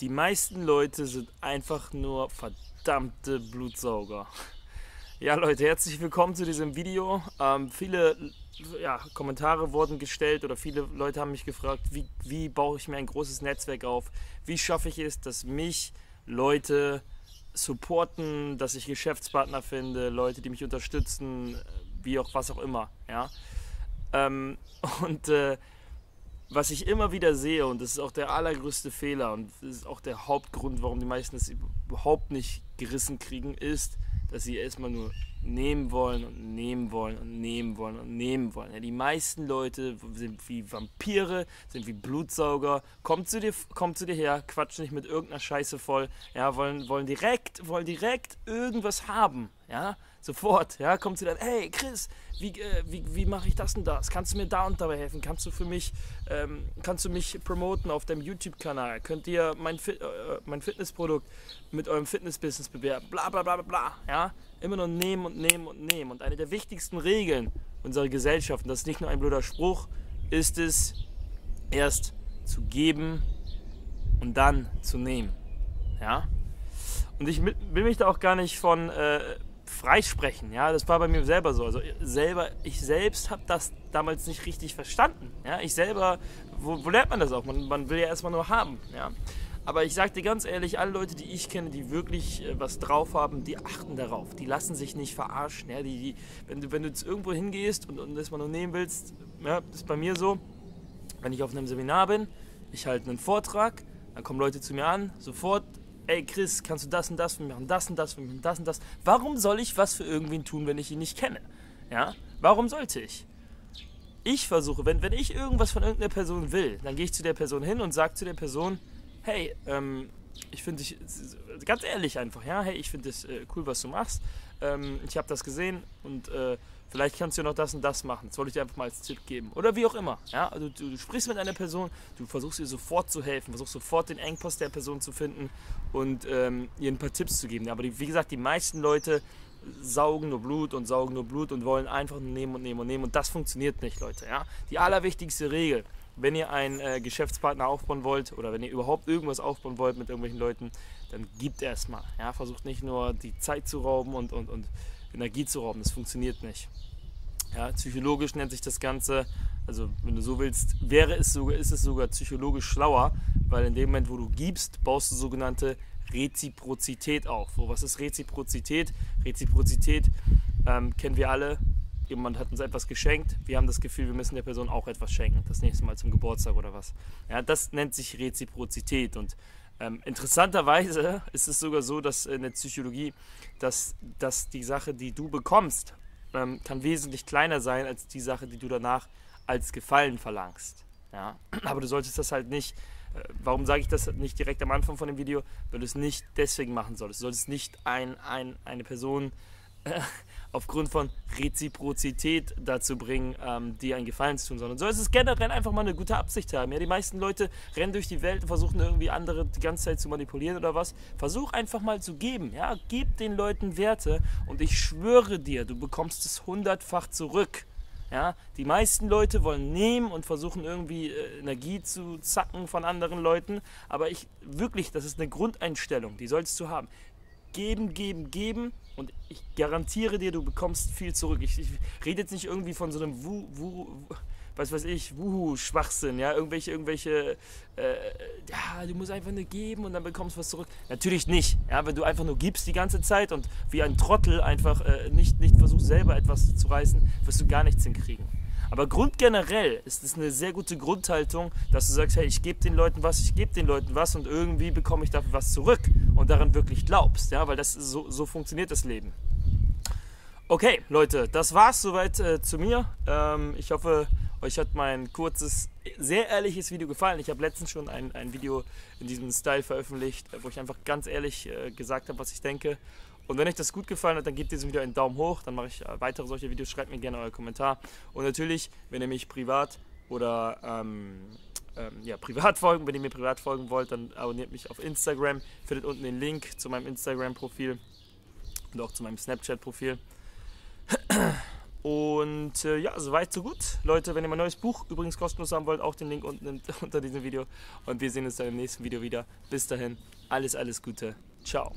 Die meisten Leute sind einfach nur verdammte Blutsauger. Ja, Leute, herzlich willkommen zu diesem Video. Ähm, viele ja, Kommentare wurden gestellt oder viele Leute haben mich gefragt, wie, wie baue ich mir ein großes Netzwerk auf? Wie schaffe ich es, dass mich Leute supporten, dass ich Geschäftspartner finde, Leute, die mich unterstützen, wie auch was auch immer. Ja? Ähm, und äh, was ich immer wieder sehe, und das ist auch der allergrößte Fehler und das ist auch der Hauptgrund, warum die meisten es überhaupt nicht gerissen kriegen, ist, dass sie erstmal nur nehmen wollen und nehmen wollen und nehmen wollen und nehmen wollen. Ja, die meisten Leute sind wie Vampire, sind wie Blutsauger, kommen zu dir, kommen zu dir her, quatschen nicht mit irgendeiner Scheiße voll, ja, wollen, wollen direkt, wollen direkt irgendwas haben, ja, sofort, ja, kommt sie dann, hey Chris, wie, äh, wie, wie mache ich das und das? Kannst du mir da und dabei helfen? Kannst du für mich, ähm, kannst du mich promoten auf deinem YouTube-Kanal? Könnt ihr mein, Fit, äh, mein Fitnessprodukt mit eurem Fitness-Business bewerben? Bla bla bla bla bla, ja, immer nur nehmen und nehmen und nehmen. Und eine der wichtigsten Regeln unserer Gesellschaft, und das ist nicht nur ein blöder Spruch, ist es, erst zu geben und dann zu nehmen, ja. Und ich will mich da auch gar nicht von äh, freisprechen. Ja, das war bei mir selber so. Also selber, ich selbst habe das damals nicht richtig verstanden. Ja, ich selber, wo, wo lernt man das auch? Man, man will ja erstmal nur haben. Ja. Aber ich sage dir ganz ehrlich, alle Leute, die ich kenne, die wirklich äh, was drauf haben, die achten darauf. Die lassen sich nicht verarschen. Ja? Die, die, wenn, du, wenn du jetzt irgendwo hingehst und, und das mal nur nehmen willst, ja, das ist bei mir so, wenn ich auf einem Seminar bin, ich halte einen Vortrag, dann kommen Leute zu mir an, sofort ey Chris, kannst du das und das für mich machen, das und das für mich das und das. Warum soll ich was für irgendwen tun, wenn ich ihn nicht kenne? Ja, warum sollte ich? Ich versuche, wenn, wenn ich irgendwas von irgendeiner Person will, dann gehe ich zu der Person hin und sage zu der Person, hey, ähm, ich finde dich, ganz ehrlich einfach, ja, hey, ich finde es äh, cool, was du machst. Ähm, ich habe das gesehen und äh, Vielleicht kannst du noch das und das machen. Das wollte ich dir einfach mal als Tipp geben. Oder wie auch immer. Ja? Also du, du, sprichst mit einer Person, du versuchst ihr sofort zu helfen, versuchst sofort den Engpost der Person zu finden und ähm, ihr ein paar Tipps zu geben. Aber die, wie gesagt, die meisten Leute saugen nur Blut und saugen nur Blut und wollen einfach nehmen und nehmen und nehmen. Und das funktioniert nicht, Leute. Ja? Die allerwichtigste Regel, wenn ihr einen äh, Geschäftspartner aufbauen wollt oder wenn ihr überhaupt irgendwas aufbauen wollt mit irgendwelchen Leuten, dann gebt erstmal. Ja? Versucht nicht nur die Zeit zu rauben und, und, und Energie zu rauben. Das funktioniert nicht. Ja, psychologisch nennt sich das Ganze, also wenn du so willst, wäre es sogar, ist es sogar psychologisch schlauer, weil in dem Moment, wo du gibst, baust du sogenannte Reziprozität auf. So, was ist Reziprozität? Reziprozität ähm, kennen wir alle. Jemand hat uns etwas geschenkt, wir haben das Gefühl, wir müssen der Person auch etwas schenken, das nächste Mal zum Geburtstag oder was. Ja, das nennt sich Reziprozität und ähm, interessanterweise ist es sogar so, dass in der Psychologie, dass, dass die Sache, die du bekommst, ähm, kann wesentlich kleiner sein als die Sache, die du danach als Gefallen verlangst. Ja? Aber du solltest das halt nicht, äh, warum sage ich das nicht direkt am Anfang von dem Video, weil du es nicht deswegen machen solltest. Du solltest nicht ein, ein, eine Person aufgrund von Reziprozität dazu bringen, ähm, dir einen Gefallen zu tun, sondern so ist es generell einfach mal eine gute Absicht haben. Ja, die meisten Leute rennen durch die Welt und versuchen irgendwie andere die ganze Zeit zu manipulieren oder was. Versuch einfach mal zu geben. Ja, gib den Leuten Werte und ich schwöre dir, du bekommst es hundertfach zurück. Ja, die meisten Leute wollen nehmen und versuchen irgendwie äh, Energie zu zacken von anderen Leuten, aber ich wirklich, das ist eine Grundeinstellung, die sollst du haben geben, geben, geben und ich garantiere dir, du bekommst viel zurück. Ich, ich rede jetzt nicht irgendwie von so einem Wu, Wu, was weiß ich, Wuhu-Schwachsinn, ja, irgendwelche, irgendwelche, äh, ja, du musst einfach nur geben und dann bekommst du was zurück. Natürlich nicht, ja, wenn du einfach nur gibst die ganze Zeit und wie ein Trottel einfach äh, nicht, nicht versuchst selber etwas zu reißen, wirst du gar nichts hinkriegen. Aber grundgenerell ist es eine sehr gute Grundhaltung, dass du sagst, hey, ich gebe den Leuten was, ich gebe den Leuten was und irgendwie bekomme ich dafür was zurück und daran wirklich glaubst, ja, weil das so, so funktioniert das Leben. Okay, Leute, das war's soweit äh, zu mir. Ähm, ich hoffe, euch hat mein kurzes, sehr ehrliches Video gefallen. Ich habe letztens schon ein, ein Video in diesem Style veröffentlicht, wo ich einfach ganz ehrlich äh, gesagt habe, was ich denke. Und wenn euch das gut gefallen hat, dann gebt diesem Video einen Daumen hoch. Dann mache ich äh, weitere solche Videos. Schreibt mir gerne euren Kommentar. Und natürlich, wenn ihr mich privat oder ähm, ähm, ja, privat folgen, wenn ihr mir privat folgen wollt, dann abonniert mich auf Instagram. Findet unten den Link zu meinem Instagram-Profil und auch zu meinem Snapchat-Profil. Und äh, ja, soweit, so gut. Leute, wenn ihr mein neues Buch übrigens kostenlos haben wollt, auch den Link unten unter diesem Video. Und wir sehen uns dann im nächsten Video wieder. Bis dahin, alles, alles Gute. Ciao.